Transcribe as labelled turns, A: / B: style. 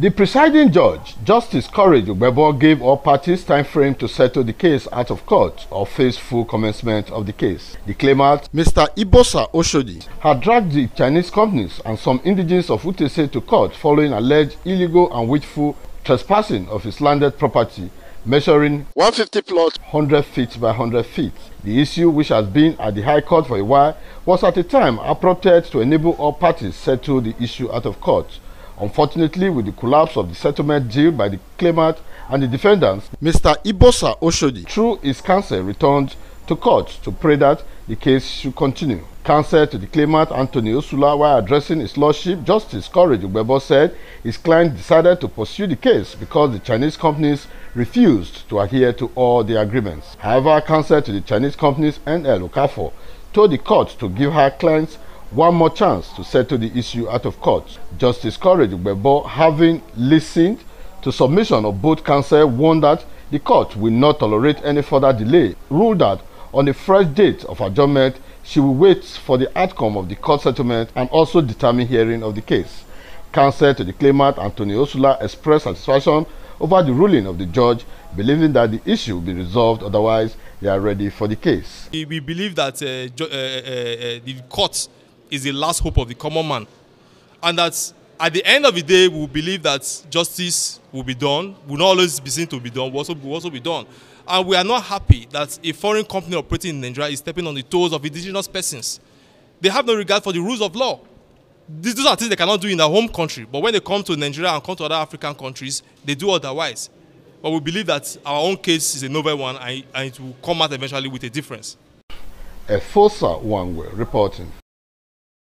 A: The presiding judge, Justice Courage Ugbebo, gave all parties time frame to settle the case out of court or face full commencement of the case. The claimant, Mr. Ibosa Oshodi, had dragged the Chinese companies and some indigenes of Utese to court following alleged illegal and wasteful trespassing of his landed property measuring 150 plots 100 feet by 100 feet. The issue, which has been at the High Court for a while, was at the time appropriate to enable all parties settle the issue out of court. Unfortunately, with the collapse of the settlement deal by the claimant and the defendants, Mr. Ibosa Oshodi, through his counsel, returned to court to pray that the case should continue. Counsel to the claimant Anthony Osula, while addressing his lordship, Justice Courage Ugbebo said his client decided to pursue the case because the Chinese companies refused to adhere to all the agreements. However, counsel to the Chinese companies NL Okafor told the court to give her clients one more chance to settle the issue out of court. Justice Courage Ugbebo, having listened to submission of both counsel, warned that the court will not tolerate any further delay, ruled that on a fresh date of adjournment, she will wait for the outcome of the court settlement and also determine hearing of the case. Counsel to the claimant, Anthony Osula, expressed satisfaction over the ruling of the judge, believing that the issue will be resolved, otherwise they are ready for the case.
B: We believe that uh, uh, uh, uh, the court is the last hope of the common man. And that at the end of the day, we believe that justice will be done, will not always be seen to be done, will also, will also be done. And we are not happy that a foreign company operating in Nigeria is stepping on the toes of indigenous persons. They have no regard for the rules of law. These are things they cannot do in their home country. But when they come to Nigeria and come to other African countries, they do otherwise. But we believe that our own case is a novel one and, it will come out eventually with a difference.
A: A Efosa Wangwe reporting.